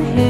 here.